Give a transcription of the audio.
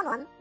Come on.